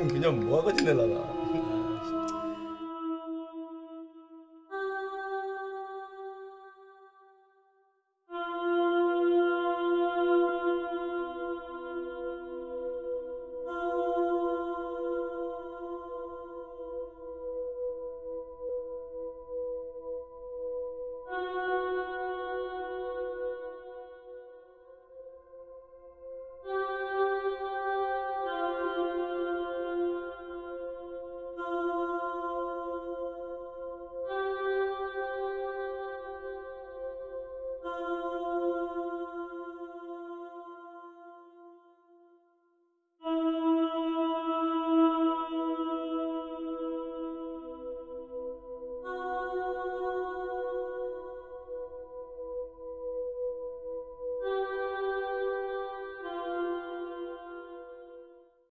없으면 그냥 뭐하고 지낼라나?